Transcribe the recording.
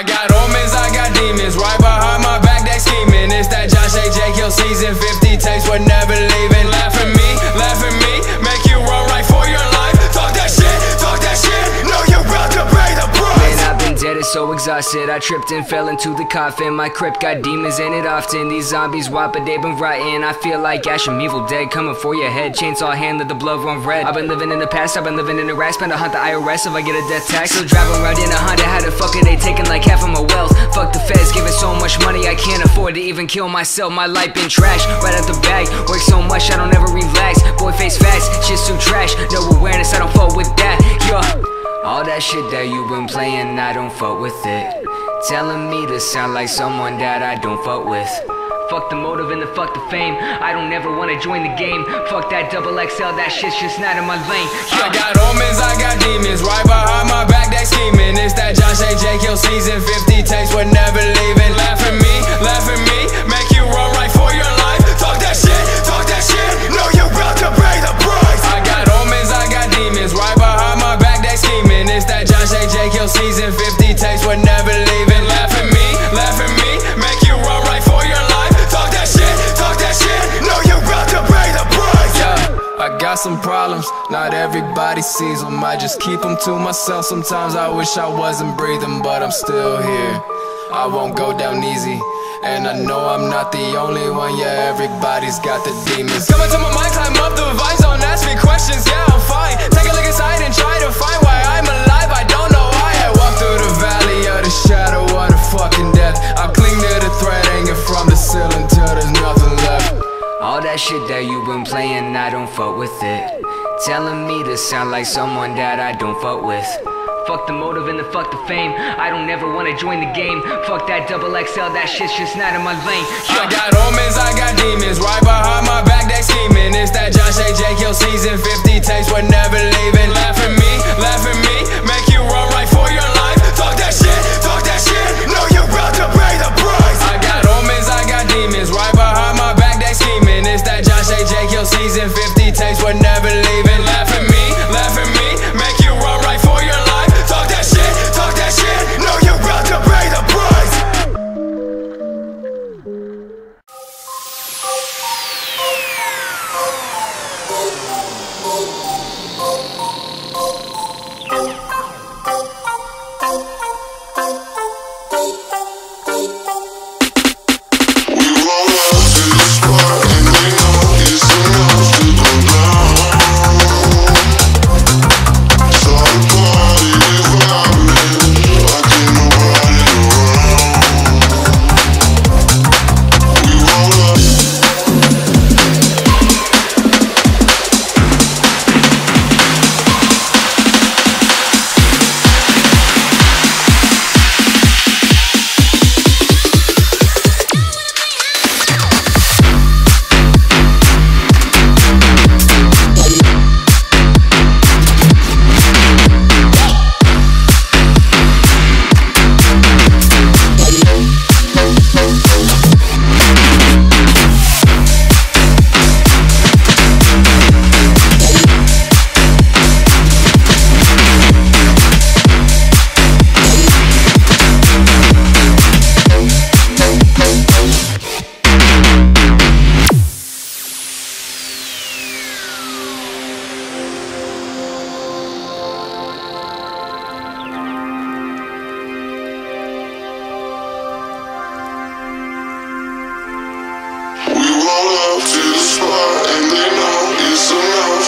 I got omens, I got demons, right behind my back, they scheming. It's that Josh A. Jake Hill season 50 takes, we're never leaving. Laugh exhausted. I tripped and fell into the coffin. My crypt got demons in it often. These zombies whop, but they been rotten. I feel like Ash from Evil Dead coming for your head. Chainsaw hand, let the blood run red. I've been living in the past, I've been living in the rest. Spend to hunt the IRS if I get a death tax. Still driving around in a Honda. How the fuck are they taking like half of my wealth? Fuck the feds, giving so much money I can't afford to even kill myself. My life been trash, right out the bag. Work so much I don't ever relax. Boy face facts, shit's too trash. No awareness, I don't fuck with that. Yeah. All that shit that you been playing, I don't fuck with it. Telling me to sound like someone that I don't fuck with. Fuck the motive and the fuck the fame. I don't ever wanna join the game. Fuck that double XL, that shit's just not in my lane. I got omens, I got demons, right behind my back, they scheming. It's that Josh A. Jake Hill season 50 takes, we're never leaving. Laugh at me, laugh at me, some problems, not everybody sees them. I just keep them to myself. Sometimes I wish I wasn't breathing, but I'm still here. I won't go down easy. And I know I'm not the only one, yeah, everybody's got the demons. Coming to my mind, climb up the vines, don't ask me questions, yeah, I'm fine. Take a look inside and try to find why I'm shit that you been playing, I don't fuck with it. Telling me to sound like someone that I don't fuck with. Fuck the motive and the fuck the fame. I don't ever wanna join the game. Fuck that double XL, that shit's just not in my lane. I got omens, I got demons, right behind my back, they scheming. It's that Josh A. Jake Hill season 50 and they know it's enough